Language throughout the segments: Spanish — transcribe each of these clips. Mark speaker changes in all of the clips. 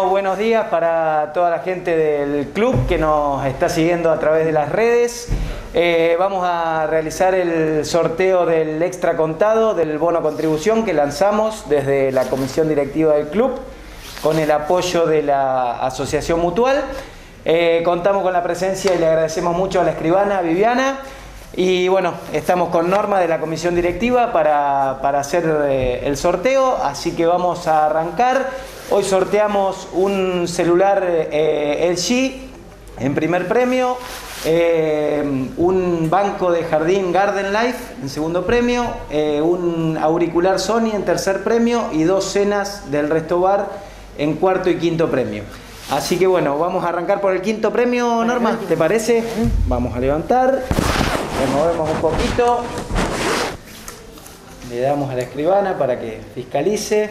Speaker 1: Buenos días para toda la gente del club que nos está siguiendo a través de las redes. Eh, vamos a realizar el sorteo del extra contado del bono contribución que lanzamos desde la comisión directiva del club con el apoyo de la asociación mutual. Eh, contamos con la presencia y le agradecemos mucho a la escribana Viviana. Y bueno, estamos con Norma de la comisión directiva para, hacer eh, el sorteo, así que vamos a arrancar. Hoy sorteamos un celular eh, LG en primer premio, eh, un banco de jardín Garden Life en segundo premio, un auricular Sony en tercer premio y dos cenas del Resto Bar en cuarto y quinto premio. Así que bueno, vamos a arrancar por el quinto premio, Norma, ¿te parece? Vamos a levantar movemos un poquito, le damos a la escribana para que fiscalice.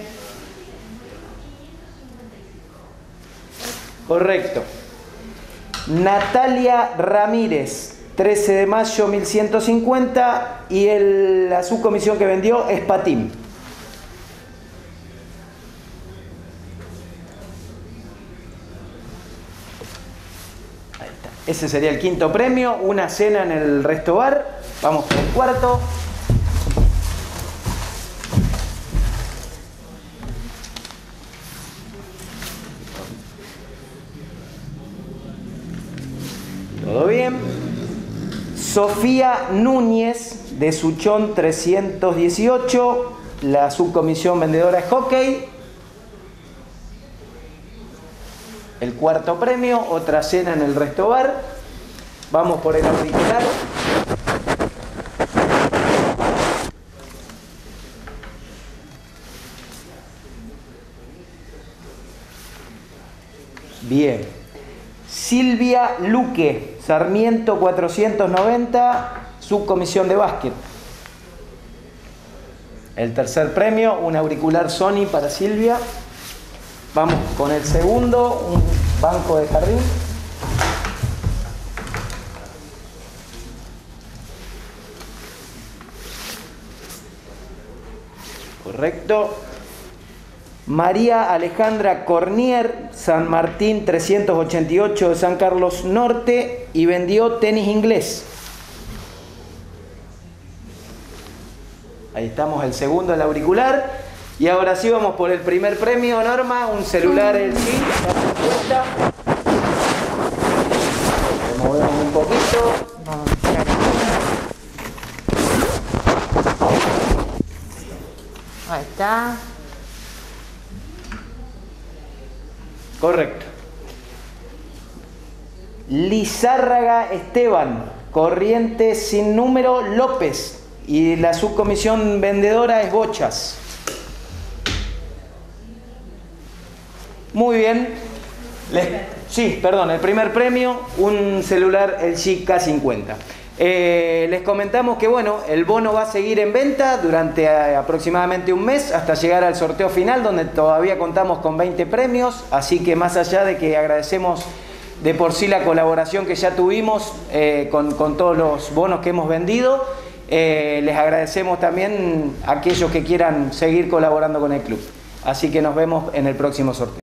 Speaker 1: Correcto. Natalia Ramírez, 13 de mayo 1150 y la subcomisión que vendió es Patín. Ese sería el quinto premio, una cena en el resto bar. Vamos por el cuarto. Todo bien. Sofía Núñez de Suchón 318, la subcomisión vendedora de hockey. El cuarto premio, otra cena en el resto bar. Vamos por el auricular. Bien. Silvia Luque, Sarmiento 490, subcomisión de básquet. El tercer premio, un auricular Sony para Silvia. Vamos con el segundo, un banco de jardín. Correcto. María Alejandra Cornier, San Martín 388 de San Carlos Norte y vendió tenis inglés. Ahí estamos, el segundo, el auricular. Y ahora sí vamos por el primer premio, Norma, un celular LG. movemos un poquito.
Speaker 2: Ahí está.
Speaker 1: Correcto. Lizárraga Esteban, corriente sin número López. Y la subcomisión vendedora es Bochas. Muy bien. sí, perdón, el primer premio, un celular LG K50. Eh, les comentamos que bueno, el bono va a seguir en venta durante eh, aproximadamente un mes hasta llegar al sorteo final donde todavía contamos con 20 premios, así que más allá de que agradecemos de por sí la colaboración que ya tuvimos eh, con, con, todos los bonos que hemos vendido, les agradecemos también a aquellos que quieran seguir colaborando con el club. Así que nos vemos en el próximo sorteo.